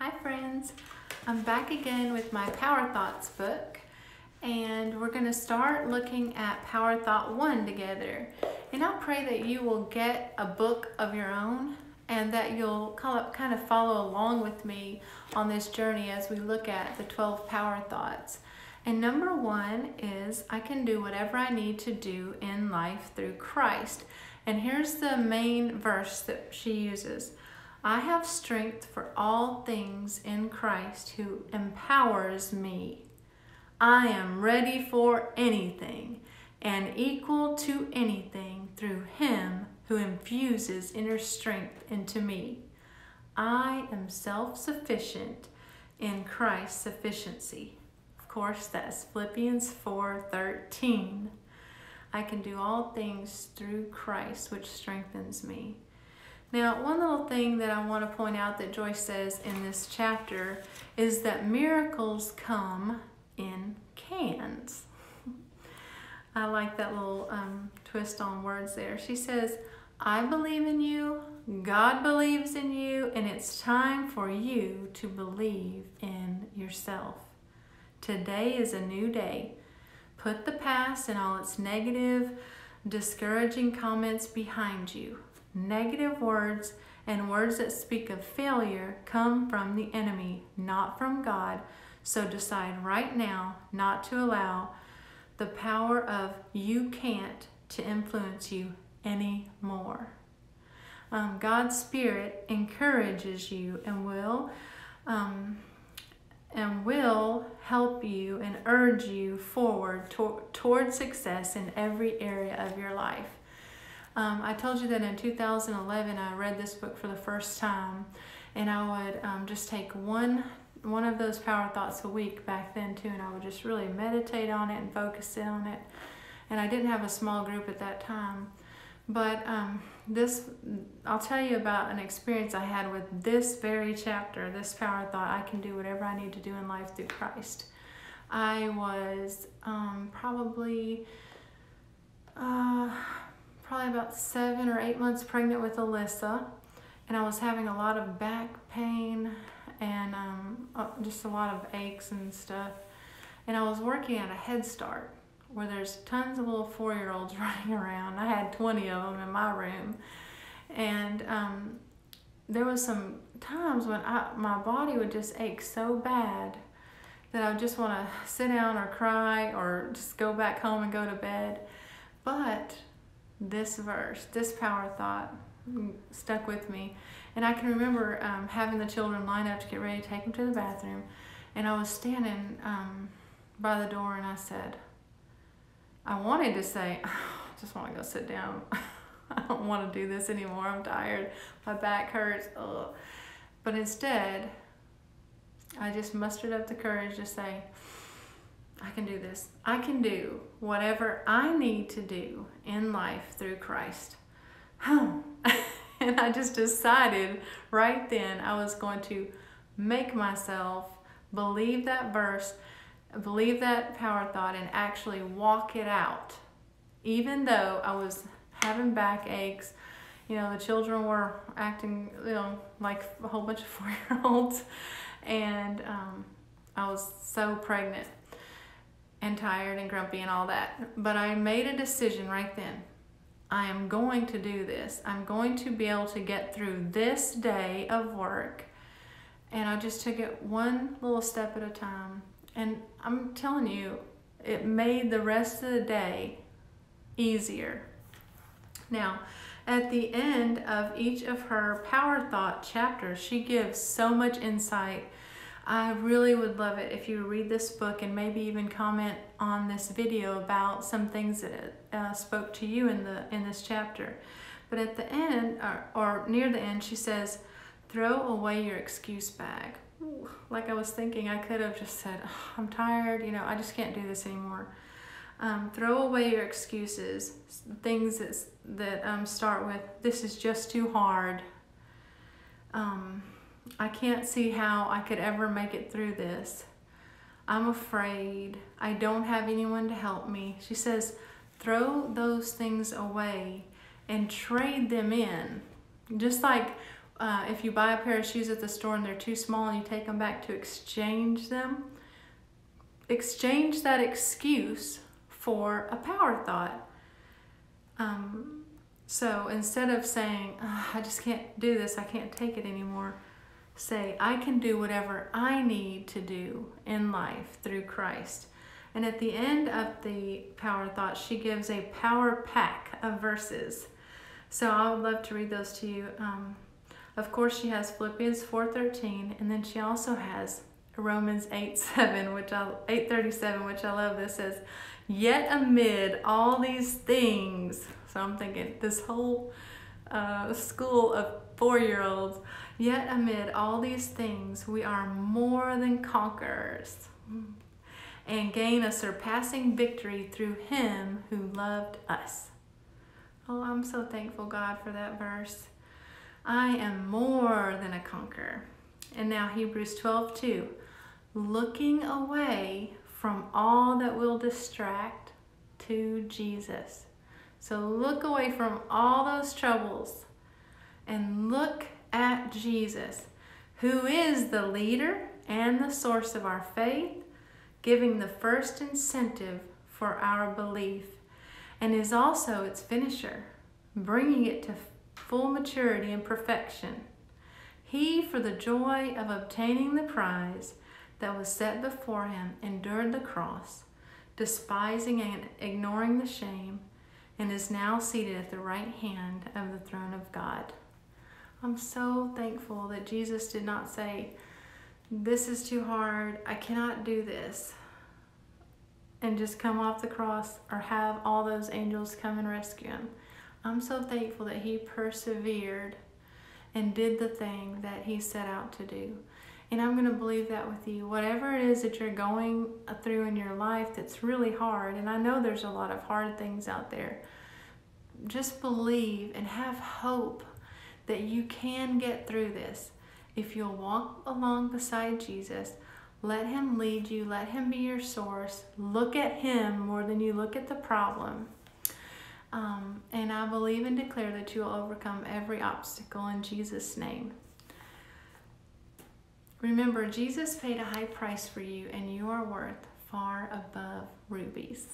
Hi friends, I'm back again with my Power Thoughts book and we're going to start looking at Power Thought 1 together. And I'll pray that you will get a book of your own and that you'll kind of follow along with me on this journey as we look at the 12 Power Thoughts. And number one is I can do whatever I need to do in life through Christ. And here's the main verse that she uses. I have strength for all things in Christ who empowers me. I am ready for anything and equal to anything through Him who infuses inner strength into me. I am self sufficient in Christ's sufficiency. Of course, that's Philippians 4 13. I can do all things through Christ, which strengthens me. Now, one little thing that I want to point out that Joyce says in this chapter is that miracles come in cans. I like that little um, twist on words there. She says, I believe in you, God believes in you, and it's time for you to believe in yourself. Today is a new day. Put the past and all its negative, discouraging comments behind you. Negative words and words that speak of failure come from the enemy, not from God. So decide right now not to allow the power of you can't to influence you anymore. Um, God's Spirit encourages you and will um, and will help you and urge you forward to toward success in every area of your life. Um, I told you that in 2011 I read this book for the first time, and I would um, just take one one of those power thoughts a week back then too, and I would just really meditate on it and focus in on it. And I didn't have a small group at that time, but um, this I'll tell you about an experience I had with this very chapter, this power thought. I can do whatever I need to do in life through Christ. I was um, probably. Uh, probably about seven or eight months pregnant with Alyssa, and I was having a lot of back pain and um, uh, just a lot of aches and stuff. And I was working at a Head Start where there's tons of little four year olds running around. I had 20 of them in my room. And um, there was some times when I, my body would just ache so bad that I would just want to sit down or cry or just go back home and go to bed. But this verse, this power thought stuck with me. And I can remember um, having the children line up to get ready to take them to the bathroom. And I was standing um, by the door and I said, I wanted to say, oh, I just want to go sit down. I don't want to do this anymore. I'm tired. My back hurts. Ugh. But instead, I just mustered up the courage to say, I can do this. I can do whatever I need to do in life through Christ. and I just decided right then I was going to make myself believe that verse, believe that power thought, and actually walk it out. Even though I was having back aches, you know, the children were acting, you know, like a whole bunch of four year olds, and um, I was so pregnant and tired and grumpy and all that. But I made a decision right then. I am going to do this. I'm going to be able to get through this day of work. And I just took it one little step at a time. And I'm telling you, it made the rest of the day easier. Now, at the end of each of her Power Thought chapters, she gives so much insight I really would love it if you read this book and maybe even comment on this video about some things that uh, spoke to you in the in this chapter. But at the end, or, or near the end, she says, throw away your excuse bag. Ooh, like I was thinking, I could have just said, oh, I'm tired, you know, I just can't do this anymore. Um, throw away your excuses, things that, that um, start with, this is just too hard. Um, I can't see how I could ever make it through this. I'm afraid. I don't have anyone to help me. She says, throw those things away and trade them in. Just like uh, if you buy a pair of shoes at the store and they're too small and you take them back to exchange them, exchange that excuse for a power thought. Um, so instead of saying, I just can't do this, I can't take it anymore, say, I can do whatever I need to do in life through Christ. And at the end of the power thought, she gives a power pack of verses. So I would love to read those to you. Um, of course, she has Philippians 4.13, and then she also has Romans 8.7, which I, 8.37, which I love. This says, Yet amid all these things, so I'm thinking this whole uh, school of four-year-olds, yet amid all these things, we are more than conquerors mm, and gain a surpassing victory through him who loved us. Oh, I'm so thankful, God, for that verse. I am more than a conqueror. And now Hebrews 12, 2. Looking away from all that will distract to Jesus. So look away from all those troubles and look at Jesus, who is the leader and the source of our faith, giving the first incentive for our belief, and is also its finisher, bringing it to full maturity and perfection. He, for the joy of obtaining the prize that was set before him, endured the cross, despising and ignoring the shame, and is now seated at the right hand of the throne of God. I'm so thankful that Jesus did not say, This is too hard, I cannot do this, and just come off the cross or have all those angels come and rescue him. I'm so thankful that he persevered and did the thing that he set out to do. And I'm going to believe that with you. Whatever it is that you're going through in your life that's really hard, and I know there's a lot of hard things out there, just believe and have hope that you can get through this. If you'll walk along beside Jesus, let Him lead you, let Him be your source, look at Him more than you look at the problem um, and I believe and declare that you will overcome every obstacle in Jesus' name. Remember, Jesus paid a high price for you, and you are worth far above rubies.